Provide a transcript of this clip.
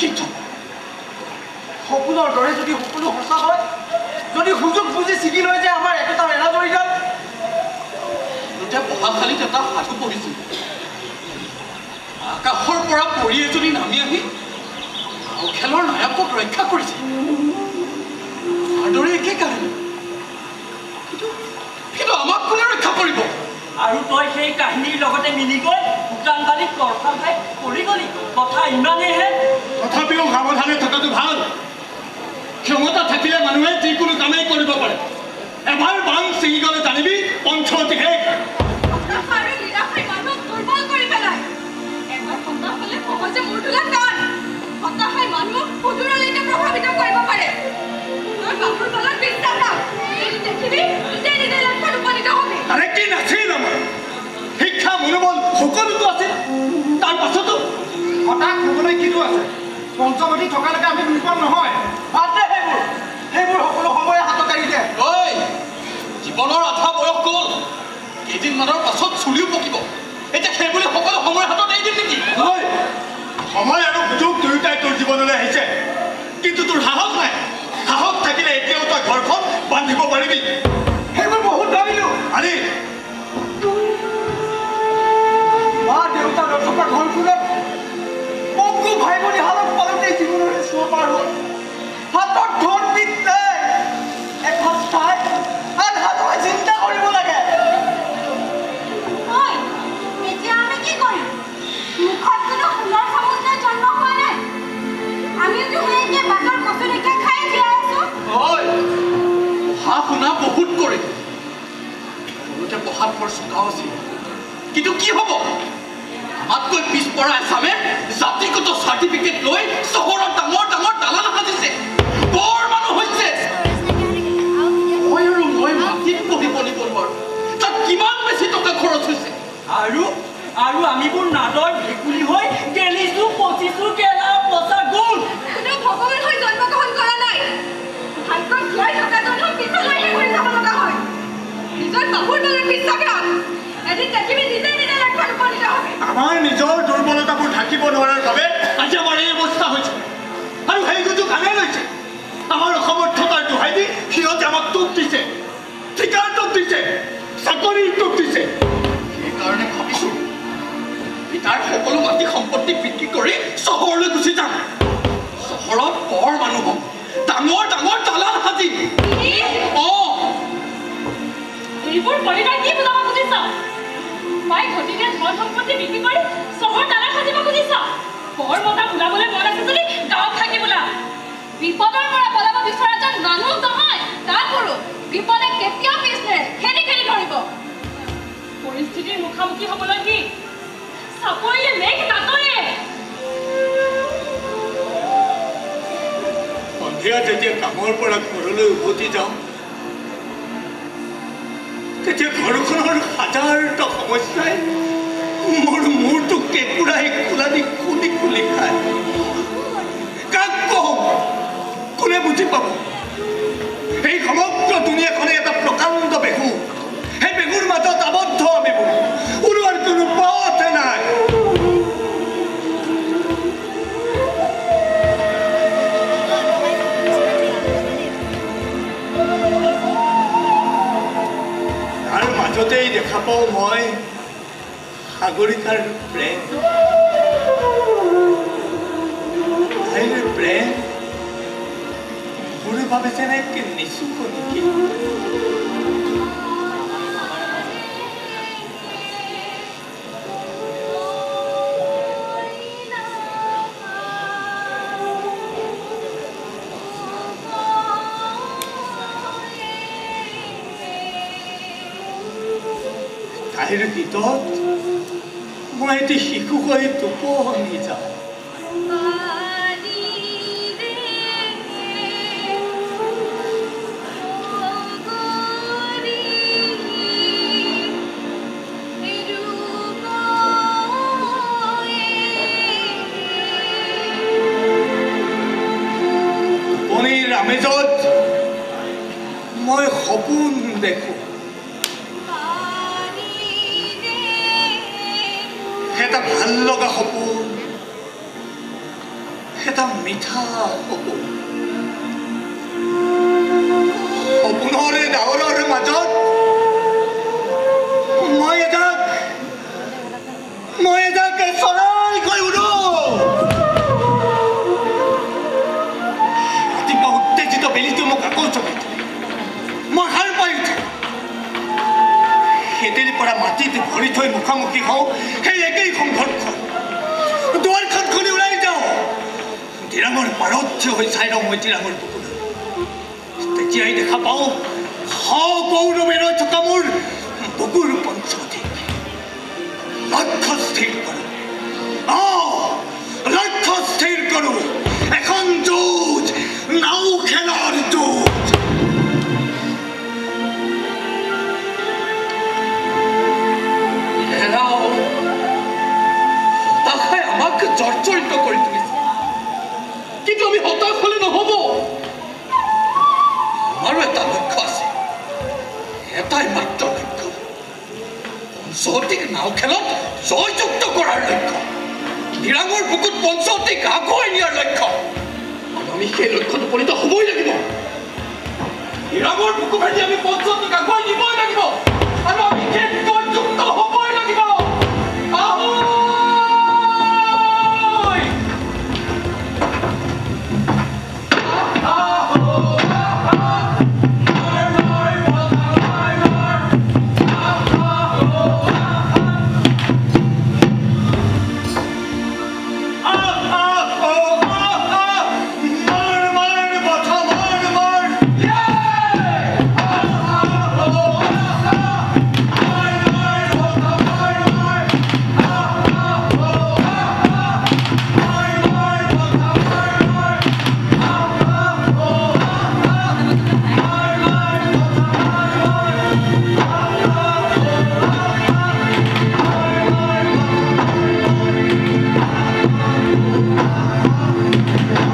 দূষিত সপোনৰ দৰে যদি সকলো সঁচা হয় যদি সুযোগ বুজি ছিগি লৈ যায় আমাৰ একোটা এনাজৰীডাল এতিয়া পঢ়াশালীত এটা সাধু পঢ়িছিল আকাশৰ পৰা পৰি এজনী নামি আহি খেলৰ নায়কক ৰক্ষা কৰিছে। ভালদৰে একে কাহিনী। কিন্তু আমাক কোনে ৰক্ষা কৰিব? আৰু তই সেই কাহিনীৰ লগতে মিলি গৈ শুকান খাই পৰি গলি। কথা ইমানেইহে তথাপিও সাৱধানে থকাটো ভাল। ক্ষমতা থাকিলে মানুহে যিকোনো কামেই কৰিব পাৰে। এবাৰ বাং ছিঙি গ'লে জানিবি পঞ্চৱতী শেষ। প্ৰভাৱিত কৰিব পাৰে। কি নাছিল শিক্ষা মনোবল সকলোতো আছিল। তাৰ পাছতো হঠাৎ হ'বলৈ কিনো আছে? পঞ্চৱতী থকালৈকে আমি বিপদ নহয়। বাদ দে সেইবোৰ। সেইবোৰ সকলো সময়ে হাতত আহি দে ঐ জীৱনৰ আধা বয়স গ'ল। কেইদিনমানৰ পাছত চুলিও পকিব। এতিয়া সেইবুলি সকলো সময় হাতত এৰি দিম নেকি? নহয় সময় আৰু সুযোগ দুয়োটাই তোৰ জীৱনলৈ আহিছে। কিন্তু তোৰ সাহস নাই। সাহস থাকিলে এতিয়াও তই ঘৰখন বান্ধিব পাৰিবি। সেইবোৰ বহুত ভাবিলো। আনি মা দেউতা নথকা ঘৰখনত পঢ়া শুনা বহুত কৰিলো সৰুতে পঢ়াত বৰ চোকাও আছিল কিন্তু কি হ'ব আমাতকৈ পিছপৰা এচামে জাতিগত চাৰ্টিফিকেট লৈ চহৰত ডাঙৰ ডাঙৰ দালাল সাজিছে বৰ মানুহ হৈছে মই আৰু মই মাটিত পঢ়িব নিবনুৱাৰ তাত কিমান বেছি টকা খৰচ হৈছে আৰু আৰু আমিবোৰ নাদৰ ভেকুলী হৈ গেলিছো পচিছো গেলা পচা গুল ভগৱান হৈ জন্মগ্ৰহণ আমাৰ নিজৰ দুৰ্বলতাবোৰ ঢাকিব নোৱাৰাৰ বাবে আজি আমাৰ এই অৱস্থা হৈছে। আৰু সেই সুযোগ আনে লৈছে। আমাৰ অসমৰ্থতাৰ দোহাই দি সিহঁতে আমাক টোপ দিছে। ঠিকাৰ টোপ দিছে। চাকৰিৰ টোপ দিছে। সেইকাৰণে ভাবিছো পিতাৰ সকলো মাটি সম্পত্তি বিক্ৰী কৰি চহৰলৈ গুচি যাম। চহৰত বৰ মানুহ হ'ম। ডাঙৰ ডাঙৰ কৰি তই কি বুজাব খুজিছ? মই ঘটিলে ধন সম্পত্তি বিক্ৰী কৰি চহৰ দালাল সাজিব ওলাবলৈ মন আছে যদি গাঁৱত থাকি বোলা। বিপদৰ পৰা পলাব বিচৰা যেন মানুহ নহয় তাত কৰোঁ বিপদে কেতিয়াও পিছ খেদি খেদি ধৰিব। পৰিস্থিতিৰ মুখামুখি হ'বলৈ কি? চাপৰিলে মেঘ নাটৰে সন্ধিয়া যেতিয়া কামৰ পৰা ঘৰলৈ উভতি যাওঁ তেতিয়া ঘৰখনৰ হাজাৰটা সমস্যাই মোৰ মূৰটো কেঁকুৰাই খোলা দি খুলি খুলি খায়। কাক কওঁ? কোনে বুজি পাব? সেই সমগ্ৰ দুনীয়াখনে এটা প্ৰকাণ্ড বেহু। সেই বেহুৰ মাজত আবদ্ধ আমি বহু মাজতেই মই সাগৰিকাৰ প্ৰেম তাইৰ প্ৰেম মোৰ নিচুক নেকি তাইৰ গীতত মই এটি শিশু হৈ টোপনি যাওঁ টোপনিৰ আমেজত মই সপোন দেখোঁ এটা মিঠা পাৰত থিয় হৈ চাই ৰওঁ মই দিৰাঙৰ বুকুলৈ তেতিয়াই দেখা পাওঁ সগৌৰৱে ৰৈ থকা মোৰ বুকুৰ পঞ্চৱতী লক্ষ্য স্থিৰ কৰোঁ অঁ লক্ষ্য স্থিৰ কৰোঁ এখন যুঁজ নাও খেলাৰ যুঁজ। এৰাও জয়যুক্ত কৰাৰ লক্ষ্য দিৰাঙৰ বুকুত পঞ্চৱতীক আগুৱাই নিয়াৰ লক্ষ্য আমি সেই লক্ষ্যত উপনীত হ'বই লাগিব দিৰাঙৰ বুকু ভেটি আমি পঞ্চৱতীক আগুৱাই নিবই লাগিব আৰু আমি সেই